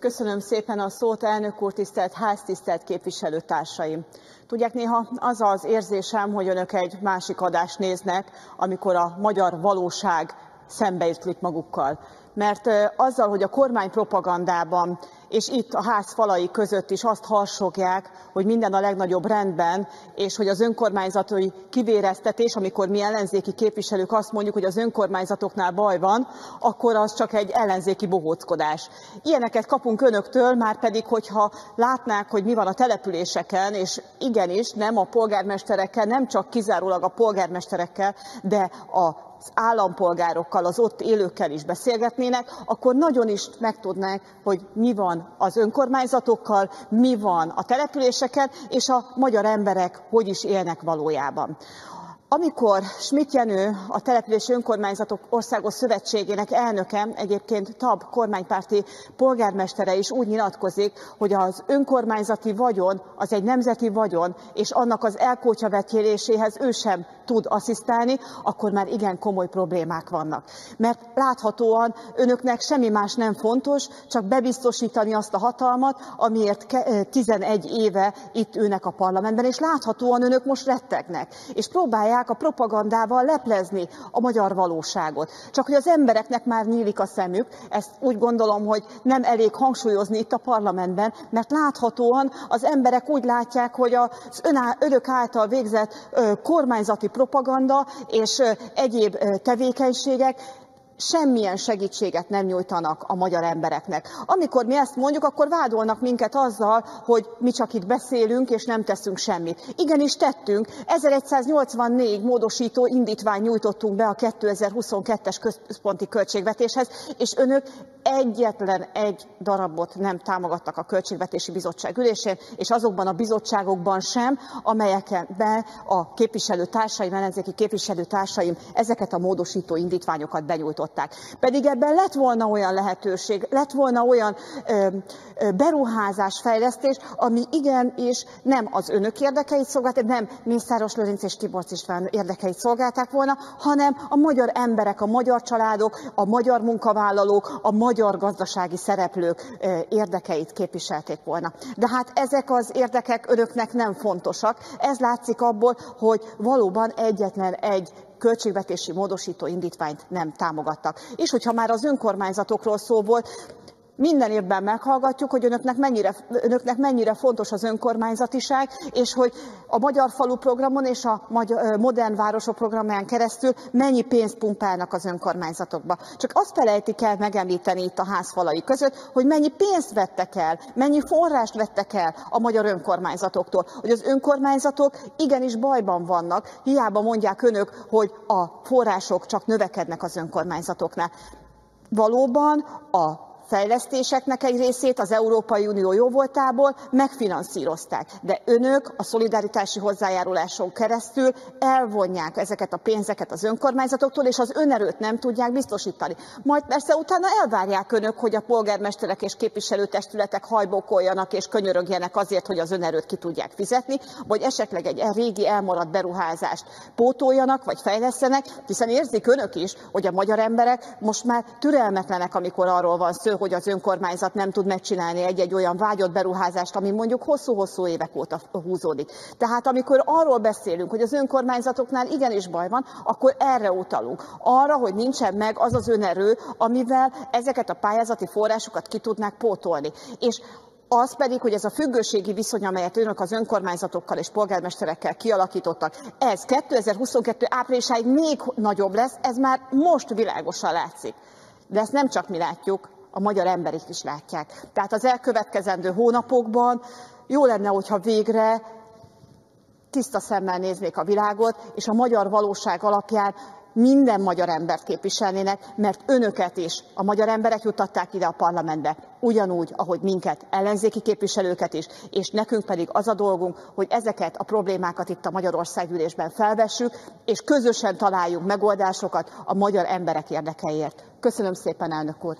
Köszönöm szépen a szót, elnök úr, tisztelt ház, tisztelt képviselőtársaim. Tudják, néha az az érzésem, hogy önök egy másik adást néznek, amikor a magyar valóság szembeütlik magukkal. Mert azzal, hogy a kormány propagandában és itt a ház falai között is azt harsogják, hogy minden a legnagyobb rendben, és hogy az önkormányzatai kivéreztetés, amikor mi ellenzéki képviselők azt mondjuk, hogy az önkormányzatoknál baj van, akkor az csak egy ellenzéki bohóckodás. Ilyeneket kapunk önöktől, már pedig, hogyha látnák, hogy mi van a településeken, és igenis nem a polgármesterekkel, nem csak kizárólag a polgármesterekkel, de a az állampolgárokkal, az ott élőkkel is beszélgetnének, akkor nagyon is megtudnák, hogy mi van az önkormányzatokkal, mi van a településeken, és a magyar emberek hogy is élnek valójában. Amikor Schmidt Jenő, a Települési Önkormányzatok Országos Szövetségének elnöke, egyébként TAB kormánypárti polgármestere is úgy nyilatkozik, hogy az önkormányzati vagyon az egy nemzeti vagyon, és annak az elkótyavetéléséhez ő sem tud asszisztálni, akkor már igen komoly problémák vannak. Mert láthatóan önöknek semmi más nem fontos, csak bebiztosítani azt a hatalmat, amiért 11 éve itt ülnek a parlamentben, és láthatóan önök most rettegnek, és próbálják próbálják a propagandával leplezni a magyar valóságot. Csak hogy az embereknek már nyílik a szemük, ezt úgy gondolom, hogy nem elég hangsúlyozni itt a parlamentben, mert láthatóan az emberek úgy látják, hogy az önök által végzett kormányzati propaganda és egyéb tevékenységek semmilyen segítséget nem nyújtanak a magyar embereknek. Amikor mi ezt mondjuk, akkor vádolnak minket azzal, hogy mi csak itt beszélünk, és nem teszünk semmit. Igenis tettünk. 1184 módosító indítvány nyújtottunk be a 2022-es központi költségvetéshez, és önök egyetlen egy darabot nem támogattak a Költségvetési Bizottság ülésén, és azokban a bizottságokban sem, amelyekben a képviselőtársaim, ellenzéki képviselőtársaim ezeket a módosító indítványokat benyújtották. Pedig ebben lett volna olyan lehetőség, lett volna olyan ö, ö, beruházás, fejlesztés, ami igen és nem az önök érdekeit szolgálták, nem Mészáros Lőrinc és Tiborcs István érdekeit szolgálták volna, hanem a magyar emberek, a magyar családok, a magyar munkavállalók, a magyar gazdasági szereplők érdekeit képviselték volna. De hát ezek az érdekek önöknek nem fontosak. Ez látszik abból, hogy valóban egyetlen egy költségvetési módosító indítványt nem támogattak. És hogyha már az önkormányzatokról szó volt, minden évben meghallgatjuk, hogy önöknek mennyire, önöknek mennyire fontos az önkormányzatiság, és hogy a Magyar Falu programon és a Magyar, Modern Városok programján keresztül mennyi pénzt pumpálnak az önkormányzatokba. Csak azt felejtik el megemlíteni itt a házfalai között, hogy mennyi pénzt vettek el, mennyi forrást vettek el a magyar önkormányzatoktól. Hogy az önkormányzatok igenis bajban vannak, hiába mondják önök, hogy a források csak növekednek az önkormányzatoknál. Valóban a fejlesztéseknek egy részét az Európai Unió jóvoltából megfinanszírozták. De önök a szolidaritási hozzájáruláson keresztül elvonják ezeket a pénzeket az önkormányzatoktól, és az önerőt nem tudják biztosítani. Majd persze utána elvárják önök, hogy a polgármesterek és képviselőtestületek hajbókoljanak és könyörögjenek azért, hogy az önerőt ki tudják fizetni, vagy esetleg egy régi elmaradt beruházást pótoljanak, vagy fejlesztenek, hiszen érzik önök is, hogy a magyar emberek most már türelmetlenek, amikor arról van szó, hogy az önkormányzat nem tud megcsinálni egy-egy olyan vágyott beruházást, ami mondjuk hosszú-hosszú évek óta húzódik. Tehát amikor arról beszélünk, hogy az önkormányzatoknál igenis baj van, akkor erre utalunk. Arra, hogy nincsen meg az az önerő, amivel ezeket a pályázati forrásokat ki tudnák pótolni. És az pedig, hogy ez a függőségi viszony, amelyet önök az önkormányzatokkal és polgármesterekkel kialakítottak, ez 2022 áprilisáig még nagyobb lesz, ez már most világosan látszik. De ezt nem csak mi látjuk, a magyar emberek is látják. Tehát az elkövetkezendő hónapokban jó lenne, hogyha végre tiszta szemmel néznék a világot, és a magyar valóság alapján minden magyar embert képviselnének, mert önöket is a magyar emberek juttatták ide a parlamentbe, ugyanúgy, ahogy minket, ellenzéki képviselőket is, és nekünk pedig az a dolgunk, hogy ezeket a problémákat itt a Magyarországgyűlésben felvessük, és közösen találjunk megoldásokat a magyar emberek érdekeiért. Köszönöm szépen, elnök úr!